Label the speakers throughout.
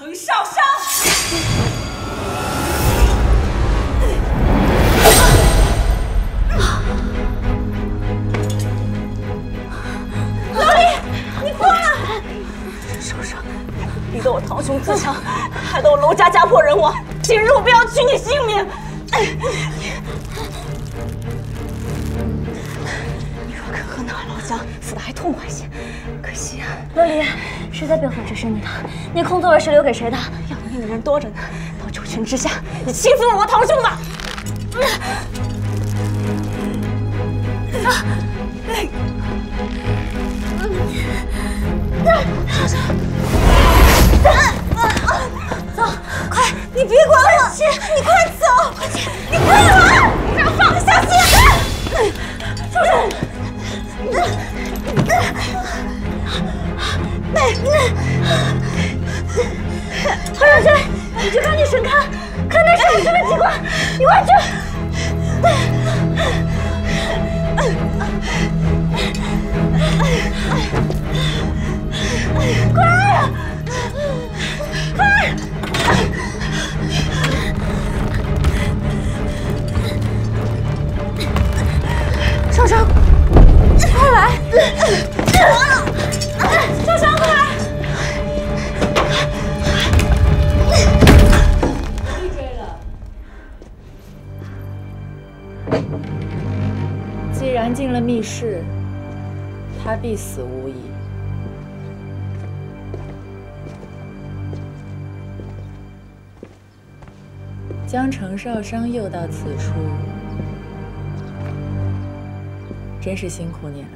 Speaker 1: 程少商。
Speaker 2: 老李，你疯了！程少商，逼得我堂兄自强，害得我娄家家破人亡。今日我便要取你性命！痛快些，可惜啊。
Speaker 3: 洛璃，实在背后指使你的，那空座位是留给谁的？
Speaker 2: 要命的人多着呢，到九泉之下，你亲自问我堂兄吧。啊！
Speaker 3: 走，快！你别管我，姐你快走，快去！你快来！让放下心！住手！何少轩，你去赶紧神看，看那是什么机关！你快去！
Speaker 4: 死无疑。将程少商诱到此处，真是辛苦你了。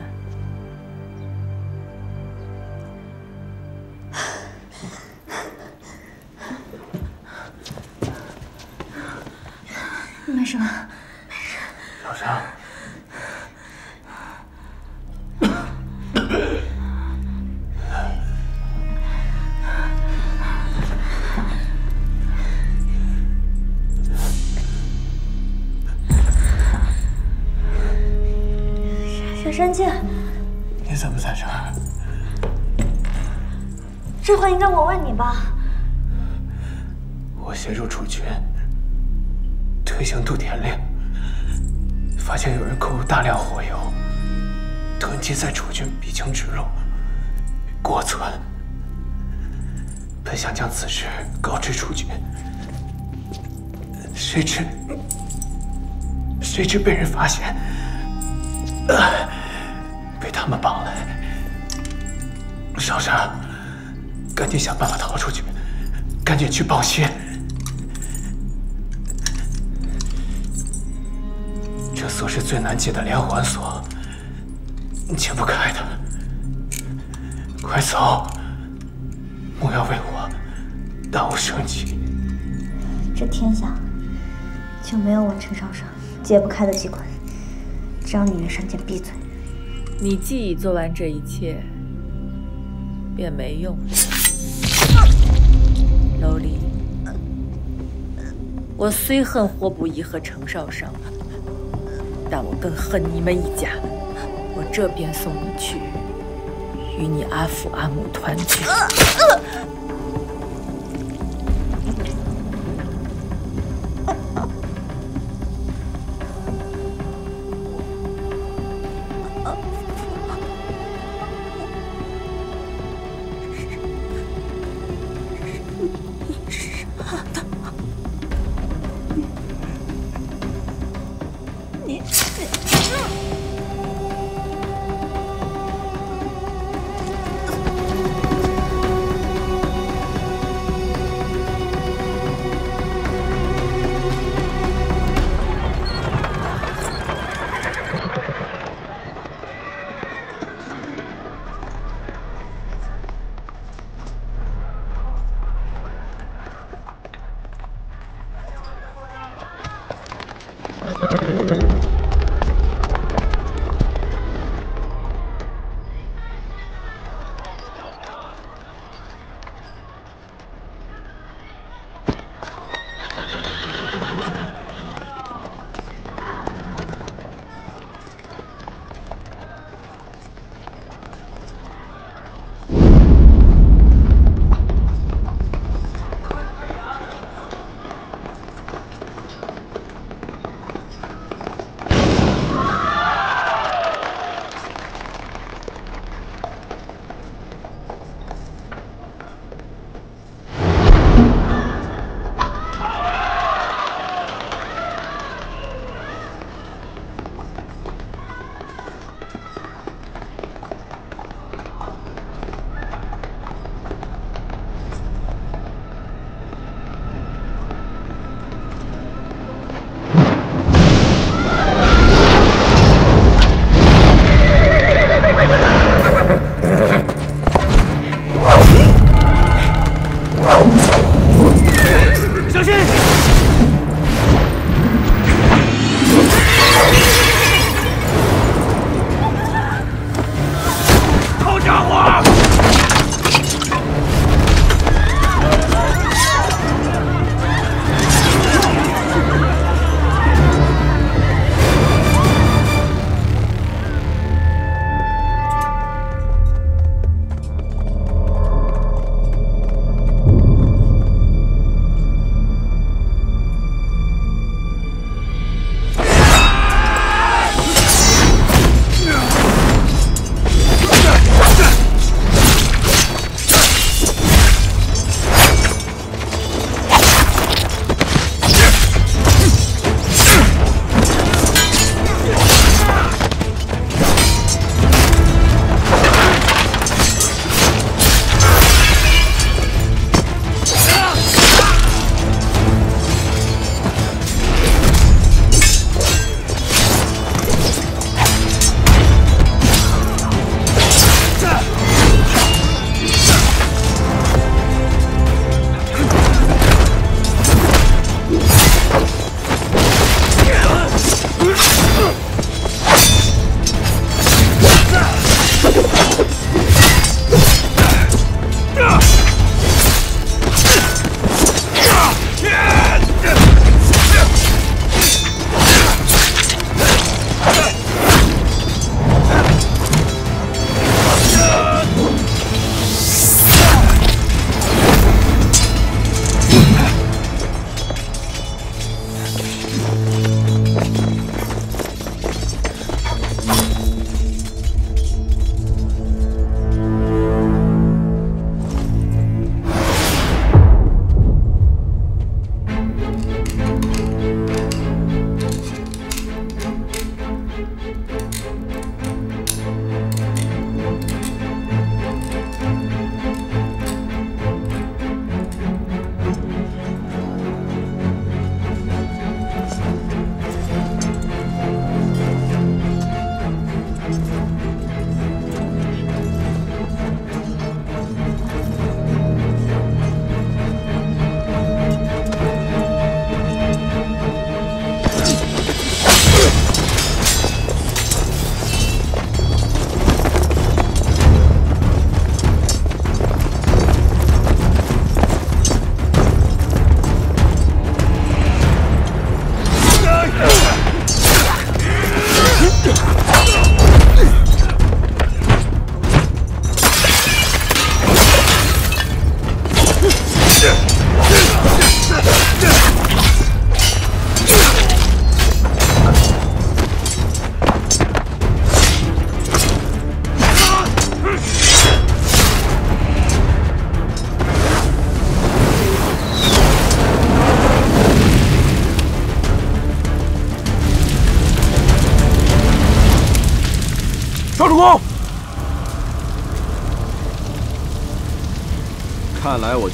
Speaker 5: 在这儿？
Speaker 3: 这话应该我问你吧？
Speaker 5: 我协助楚军推行渡田令，发现有人购入大量火油，囤积在楚军必经之路，过存。本想将此事告知楚军，谁知谁知被人发现，呃被他们绑了。少商，赶紧想办法逃出去，赶紧去报信。这锁是最难解的连环锁，解不开的。快走！莫要为我耽误生计。
Speaker 3: 这天下就没有我陈少商解不开的机关，只要你袁山剑闭嘴。
Speaker 4: 你既已做完这一切，便没用了。楼离，我虽恨霍不疑和程少商，但我更恨你们一家。我这便送你去，与你阿父阿母团聚。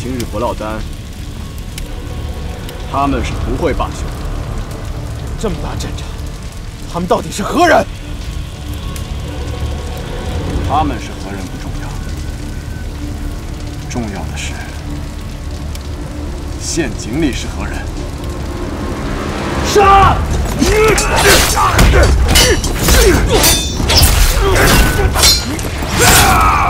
Speaker 6: 今日不落单，他们是不会罢休的。
Speaker 5: 这么大阵仗，他们到底是何人？
Speaker 6: 他们是何人？不重要，重要的是陷阱里是何人。
Speaker 5: 杀！那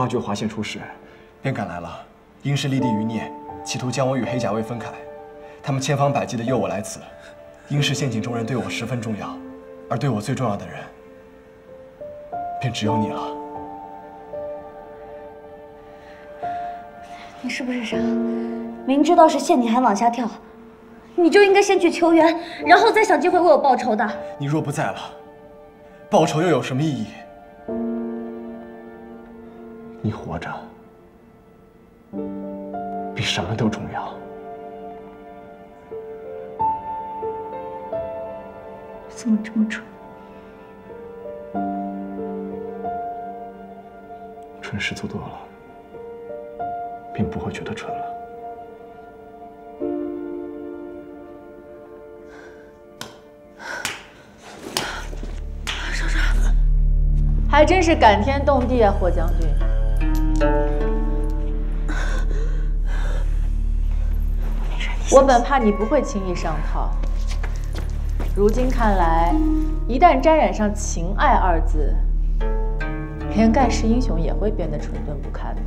Speaker 6: 发觉华县出事，便赶来了。殷氏立地余孽，企图将我与黑甲卫分开。他们千方百计地诱我来此。殷氏陷阱中人对我十分重要，而对我最重要的人，便只有你了。
Speaker 3: 你是不是傻？明知道是陷阱还往下跳，你就应该先去求援，然后再想机会为我报仇的。
Speaker 6: 你若不在了，报仇又有什么意义？你活着，比什么都重要。
Speaker 3: 怎么这么蠢？
Speaker 6: 蠢事做多了，便不会觉得蠢了。
Speaker 4: 还真是感天动地啊，霍将军。我本怕你不会轻易上套，如今看来，一旦沾染上情爱二字，连盖世英雄也会变得蠢钝不堪的。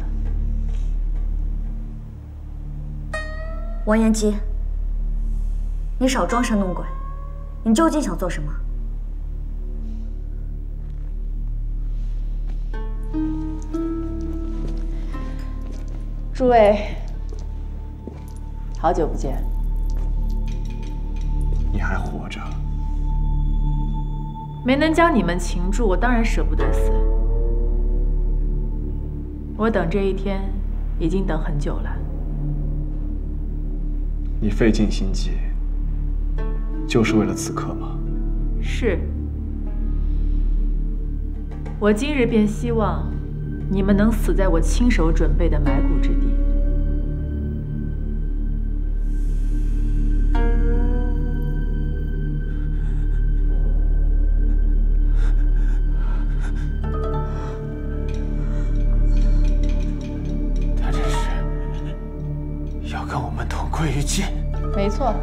Speaker 3: 王延吉，你少装神弄鬼，你究竟想做什么？
Speaker 4: 诸位，好久不见。
Speaker 6: 你还活着？
Speaker 4: 没能将你们擒住，我当然舍不得死。我等这一天已经等很久了。
Speaker 6: 你费尽心机，就是为了此刻吗？
Speaker 4: 是。我今日便希望。你们能死在我亲手准备的埋骨之地。没错。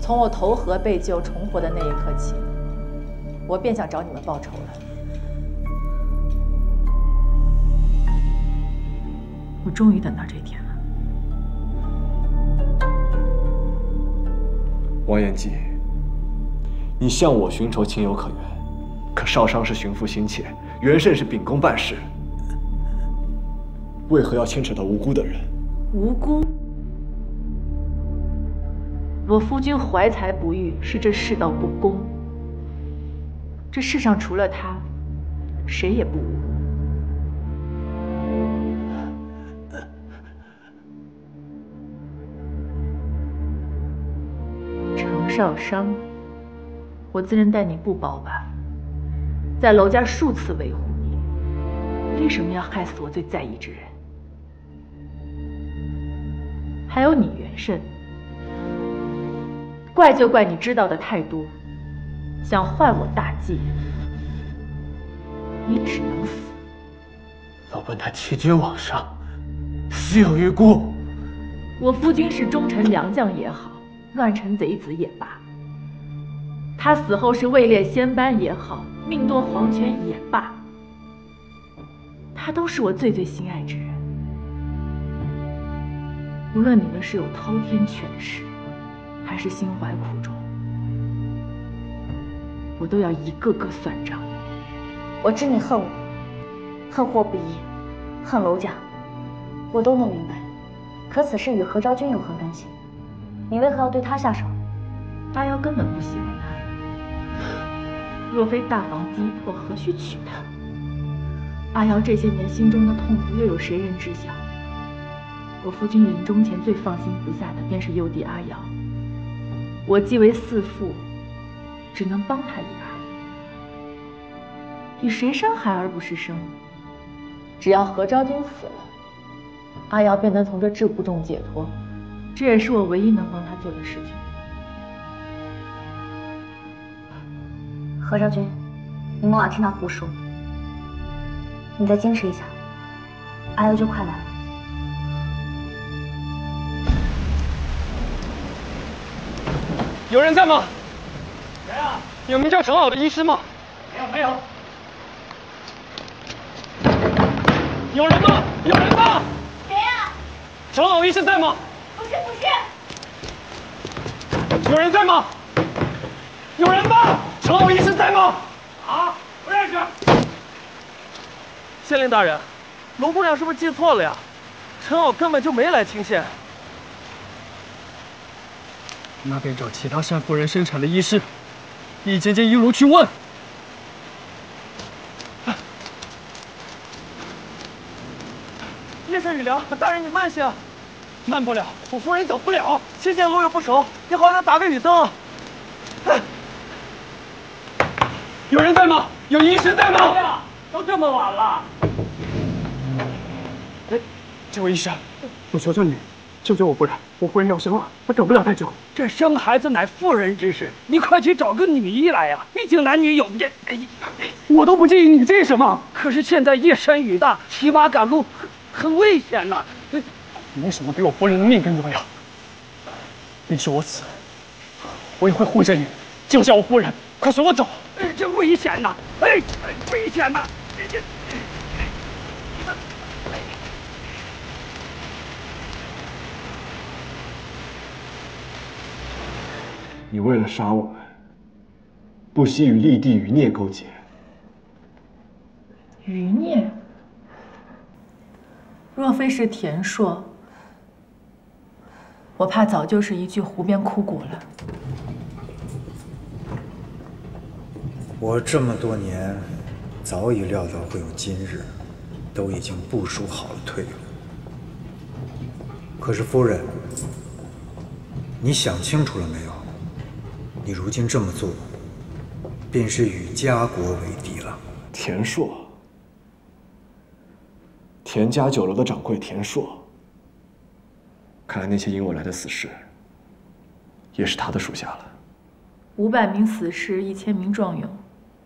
Speaker 4: 从我投河被救重活的那一刻起，我便想找你们报仇了。我终于等到这一天了，
Speaker 6: 王延吉，你向我寻仇情有可原，可少商是寻父心切，袁慎是秉公办事，为何要牵扯到无辜的人？
Speaker 4: 无辜？我夫君怀才不遇，是这世道不公。这世上除了他，谁也不无。少商，我自认待你不薄吧？在娄家数次维护你，为什么要害死我最在意之人？还有你元慎。怪就怪你知道的太多，想坏我大计，你只能死。
Speaker 5: 老本他欺君罔上，死有余辜。
Speaker 4: 我夫君是忠臣良将也好，乱臣贼子也罢，他死后是位列仙班也好，命夺黄泉也罢，他都是我最最心爱之人。无论你们是有滔天权势，还是心怀苦衷，我都要一个个算账。
Speaker 2: 我知你恨我，恨霍不义，恨娄家，我都能明白。可此事与何昭君有何干系？你为何要对他下手？
Speaker 4: 阿瑶根本不喜欢他，若非大房逼迫，何须娶她？阿瑶这些年心中的痛苦，又有谁人知晓？我夫君临终前最放心不下的，便是幼弟阿瑶。我既为四父，只能帮他一二。与谁生孩儿不是生？只要何昭君死了。阿瑶便能从这桎梏中解脱，这也是我唯一能帮他做的事情。
Speaker 2: 何昭君，你莫老听他胡说，你再坚持一下，阿瑶就快来了。
Speaker 7: 有人在吗？谁啊？有名叫陈老的医师吗？
Speaker 5: 没有，没有。
Speaker 7: 有人吗？有人吗？谁啊陈老医生在吗？
Speaker 1: 不是不
Speaker 7: 是。有人在吗？有人吗？陈老医生在吗？
Speaker 5: 啊，不认识。
Speaker 7: 县令大人，龙姑娘是不是记错了呀？陈老根本就没来清县。那便找其他单夫人生产的医师，一间间一炉去问。夜深雨凉，大人你慢些。慢不了，我夫人走不了。新线路又不熟，你好歹打个雨灯。有人在吗？有医师在吗？
Speaker 5: 都这么晚了。
Speaker 7: 哎，这位医生，我求求你，救救我夫人！我夫人要生了，我等不了太久。
Speaker 5: 这生孩子乃妇人之事，你快去找个女医来呀！毕竟男女有别。哎，
Speaker 7: 我都不介意，你介意什么？
Speaker 5: 可是现在夜深雨大，骑马赶路很危险呐。
Speaker 7: 没什么比我夫人的命更重要。你是我死，我也会护着你，救下我夫人。快随我走！
Speaker 5: 哎，这危险呐！哎，危险呐！
Speaker 6: 你为了杀我们，不惜与立地余孽勾结。
Speaker 4: 余孽？若非是田硕。我怕早就是一具湖边枯骨了。
Speaker 8: 我这么多年，早已料到会有今日，都已经部署好了退路。可是夫人，你想清楚了没有？你如今这么做，便是与家国为敌了。
Speaker 6: 田硕，田家酒楼的掌柜田硕。看来那些引我来的死士，也是他的属下了。
Speaker 4: 五百名死士，一千名壮勇，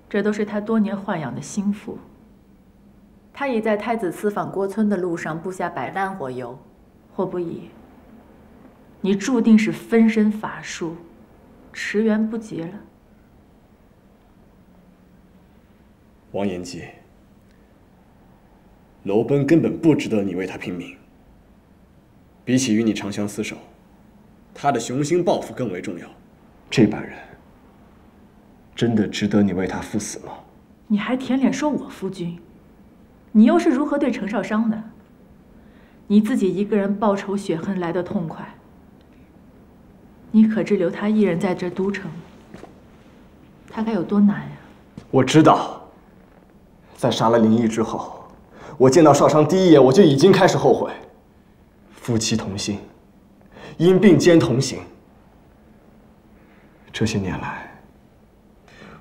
Speaker 4: 这都是他多年豢养的心腹。他已在太子私访郭村的路上布下百烂火油，或不已。你注定是分身乏术，驰援不及了。
Speaker 6: 王延吉，楼奔根本不值得你为他拼命。比起与你长相厮守，他的雄心抱负更为重要。这般人，真的值得你为他赴死吗？
Speaker 4: 你还舔脸说我夫君？你又是如何对程少商的？你自己一个人报仇雪恨来得痛快，你可知留他一人在这都城，他该有多难呀？
Speaker 6: 我知道，在杀了林毅之后，我见到少商第一眼，我就已经开始后悔。夫妻同心，因病兼同行。这些年来，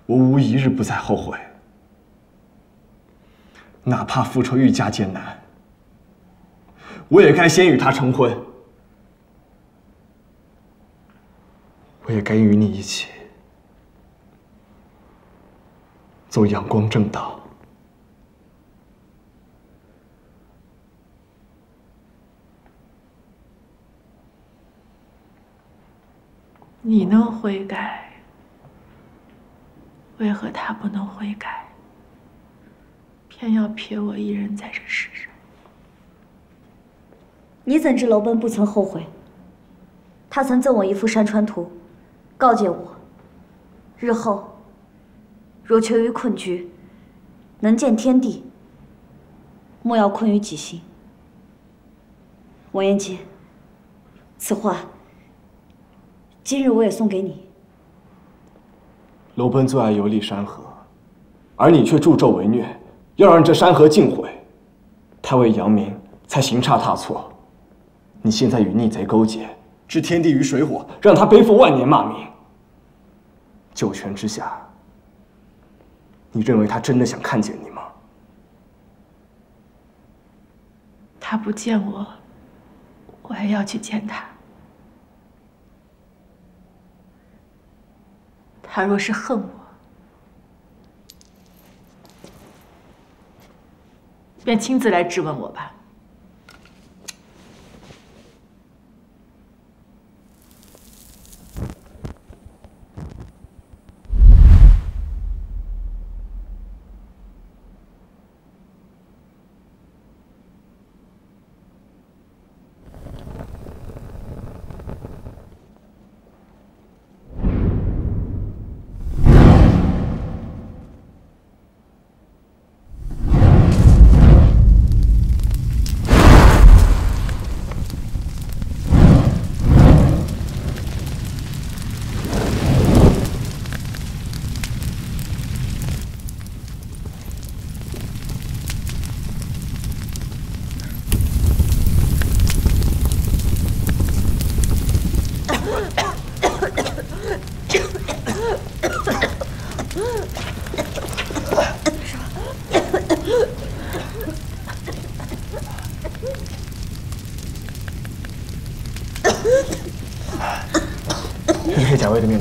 Speaker 6: 我无一日不再后悔。哪怕复仇愈加艰难，我也该先与他成婚。也该与你一起走阳光正道。
Speaker 4: 你能悔改，为何他不能悔改？偏要撇我一人在这世上。
Speaker 2: 你怎知楼奔不曾后悔？他曾赠我一幅山川图，告诫我，日后若求于困局，能见天地，莫要困于己心。王延吉，此话今日我也送给你。
Speaker 6: 楼奔最爱游历山河，而你却助纣为虐，要让这山河尽毁。他为扬名，才行差踏错。你现在与逆贼勾结，置天地于水火，让他背负万年骂名。九泉之下，你认为他真的想看见你吗？
Speaker 4: 他不见我，我还要去见他。他若是恨我，便亲自来质问我吧。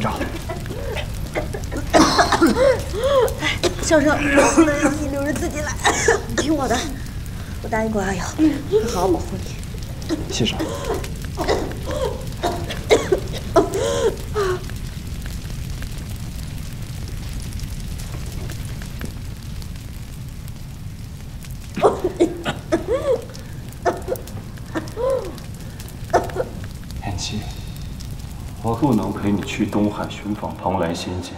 Speaker 6: 是黑甲卫的面罩。
Speaker 3: 小生不能让你留着自己来，你听我的，我答应过阿瑶，会好好保护你。
Speaker 6: 谢上。
Speaker 9: 延吉，我不能陪你去东海寻访蓬莱仙境。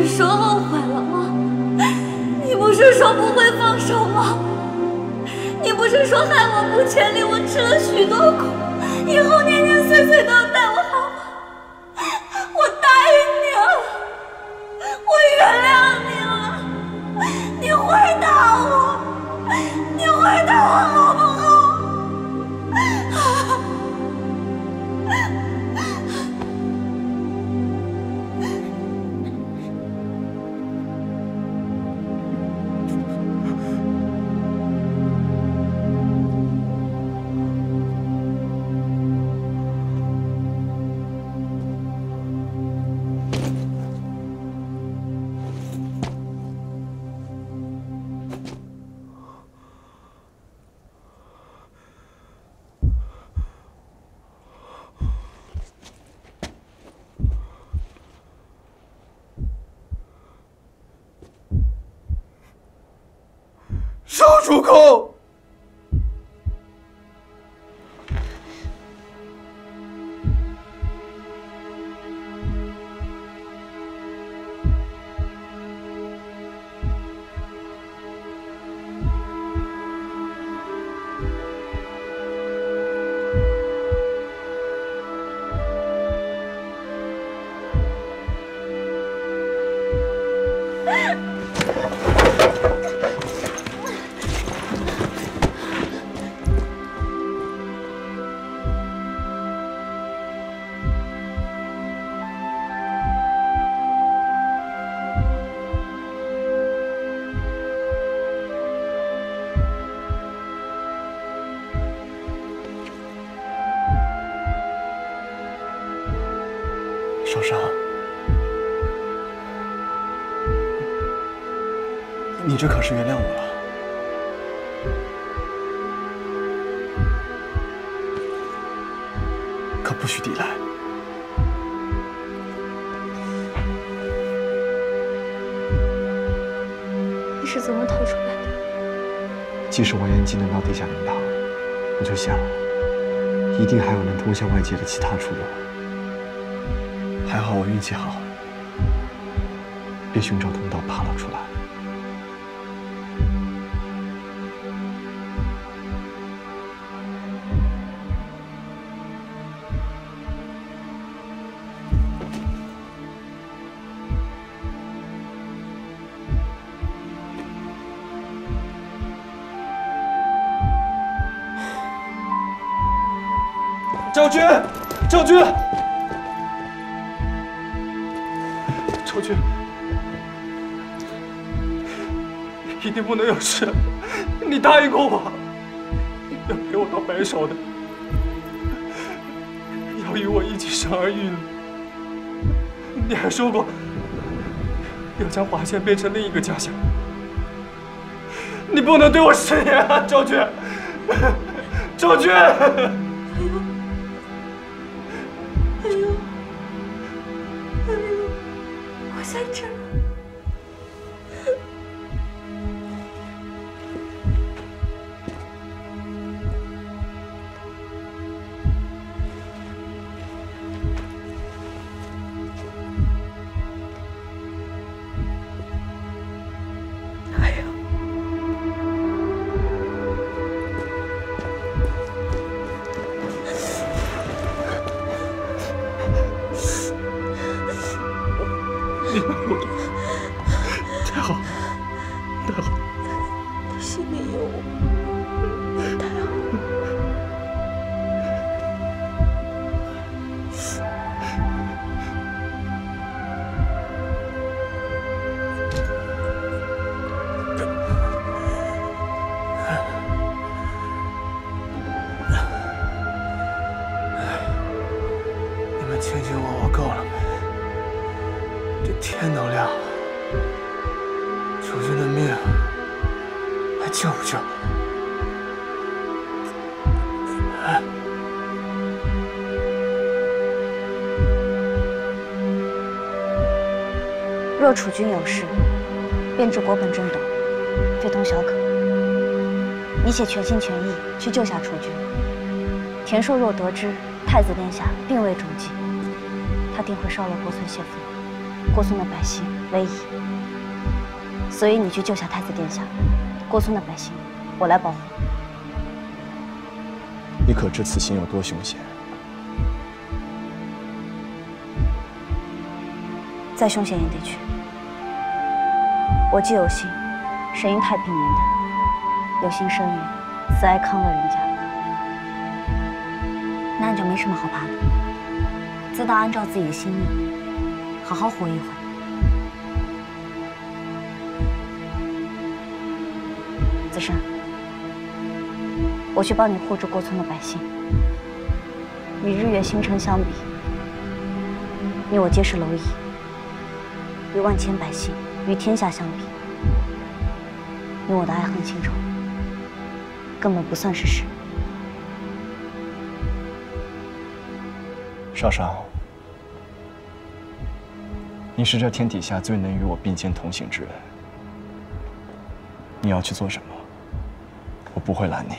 Speaker 2: 你说后悔了吗？你不是说不会放手吗？你不是说害我不成离我吃了许多苦以后年年岁岁都
Speaker 10: 少主公。
Speaker 2: 能逃出来的？
Speaker 6: 即使完颜技能到地下灵堂，我就想，一定还有能通向外界的其他出路。还好我运气好，被寻找通道爬了出来。
Speaker 10: 昭君，昭君，昭君，一定不能有事，你答应过我，要陪我到白首的，要与我一起生儿育女。你还说过，要将华县变成另一个家乡。你不能对我食言啊，昭君，昭君。
Speaker 2: 若楚军有事，便至国本震动，非同小可。你且全心全意去救下楚军。田硕若得知太子殿下并未中计，他定会烧了国村谢府，国村的百姓危矣。所以你去救下太子殿下，国村的百姓我来保护。
Speaker 6: 你可知此行有多凶险？
Speaker 2: 再凶险也得去。我既有幸神因太平年代，有幸生于慈爱康乐人家，那你就没什么好怕的。自当按照自己的心意，好好活一回。子申，我去帮你护住过村的百姓。与日月星辰相比，你我皆是蝼蚁。与万千百姓，与天下相比，你我的爱恨情仇根本不算是事。
Speaker 6: 少商，你是这天底下最能与我并肩同行之人。你要去做什么？我不会拦你。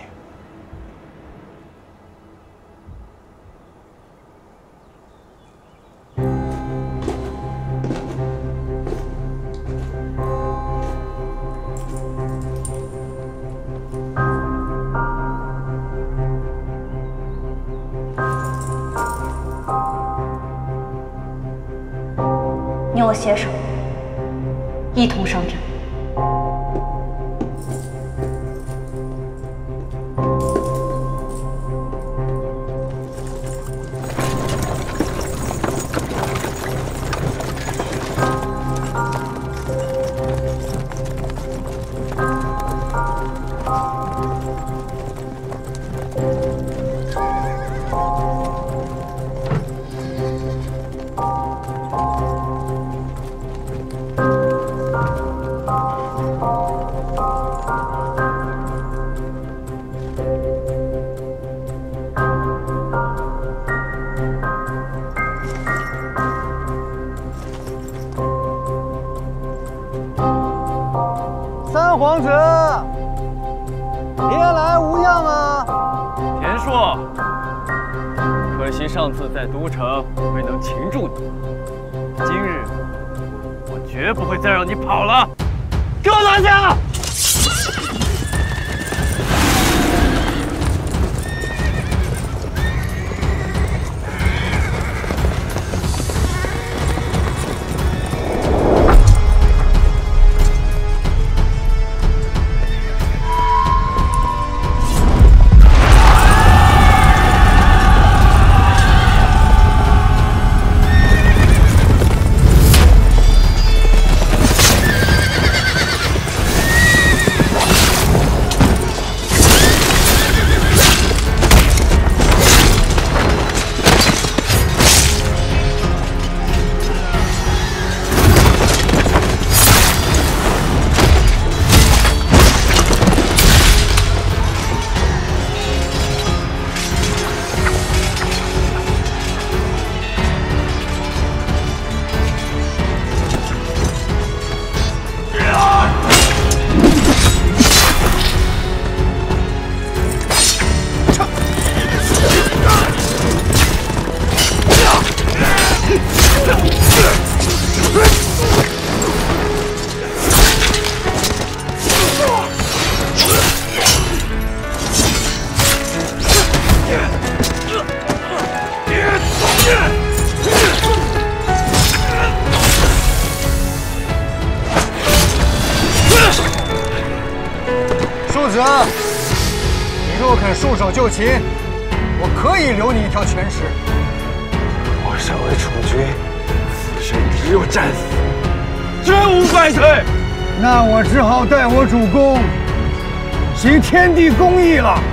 Speaker 11: 皇子，别来无恙啊！
Speaker 12: 田硕，可惜上次在都城没能擒住你，今日我绝不会再让你跑了！给我拿下！
Speaker 11: 天地公义了。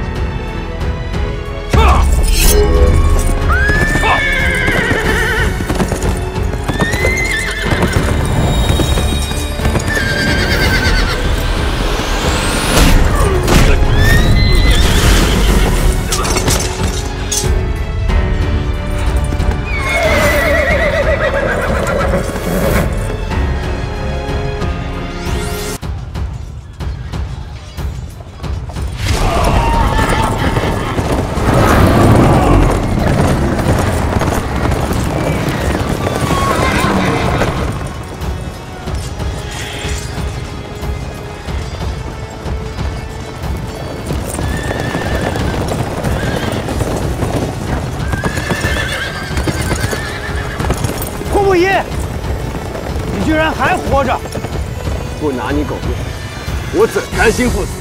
Speaker 10: 拿你狗命，我怎甘心赴死？